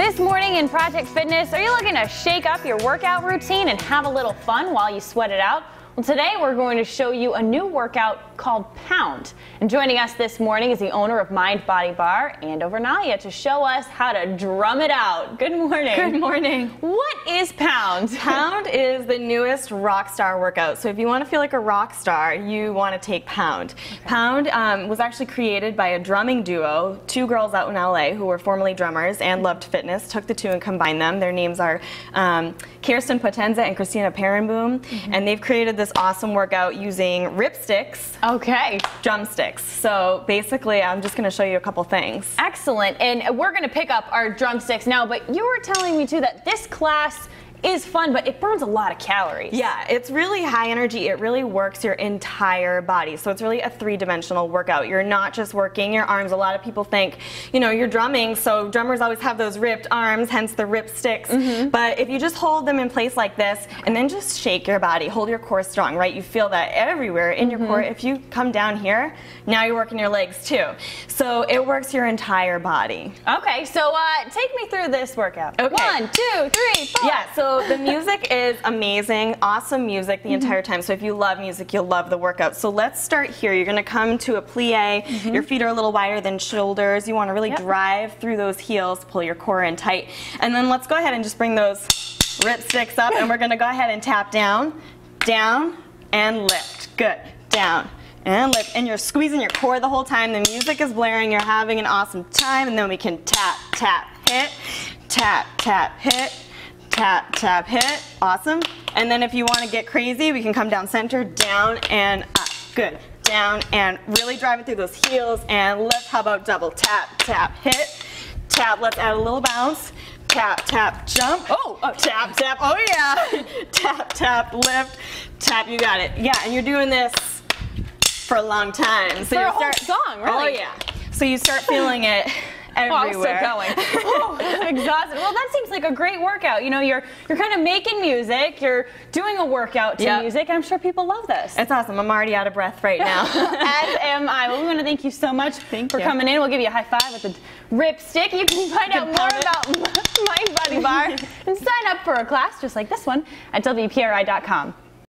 This morning in Project Fitness, are you looking to shake up your workout routine and have a little fun while you sweat it out? Well, today we're going to show you a new workout called Pound. And joining us this morning is the owner of Mind Body Bar, Andover Nalia, to show us how to drum it out. Good morning. Good morning. What is Pound? Pound is the newest rock star workout. So if you want to feel like a rock star, you want to take Pound. Okay. Pound um, was actually created by a drumming duo, two girls out in LA who were formerly drummers and loved fitness, took the two and combined them. Their names are um, Kirsten Potenza and Cristina Peerenboom, mm -hmm. and they've created this awesome workout using Ripstix. Okay. Drumsticks. So basically, I'm just going to show you a couple things. Excellent. And we're going to pick up our drumsticks now, but you were telling me too that this class is fun, but it burns a lot of calories. Yeah, it's really high energy. It really works your entire body. So it's really a three-dimensional workout. You're not just working your arms. A lot of people think, you know, you're drumming, so drummers always have those ripped arms, hence the ripped sticks. Mm -hmm. But if you just hold them in place like this and then just shake your body, hold your core strong, right? You feel that everywhere in your mm -hmm. core. If you come down here, now you're working your legs too. So it works your entire body. Okay, so uh, take me through this workout. Okay. One, two, three, four. Yeah, so so the music is amazing, awesome music the mm -hmm. entire time. So if you love music, you'll love the workout. So let's start here. You're gonna come to a plie. Mm -hmm. Your feet are a little wider than shoulders. You wanna really yep. drive through those heels, pull your core in tight. And then let's go ahead and just bring those rip sticks up and we're gonna go ahead and tap down, down, and lift. Good, down, and lift. And you're squeezing your core the whole time. The music is blaring. You're having an awesome time. And then we can tap, tap, hit, tap, tap, hit, tap, tap, hit. Awesome. And then if you want to get crazy, we can come down center, down and up. Good. Down and really drive it through those heels and lift. How about double tap, tap, hit, tap. Let's add a little bounce. Tap, tap, jump. Oh, oh tap, tap. Oh yeah. tap, tap, lift, tap. You got it. Yeah, and you're doing this for a long time. So for a start, whole song, oh, really? Oh yeah. So you start feeling it everywhere. Oh, I'm still going. oh, exhausted. Well, that seems like a great workout. You know, you're you're kind of making music. You're doing a workout to yep. music. I'm sure people love this. It's awesome. I'm already out of breath right now. As am I. Well, we want to thank you so much thank for you. coming in. We'll give you a high five with the Ripstix. You can find out more it. about Mind Body Bar and sign up for a class just like this one at WPRI.com.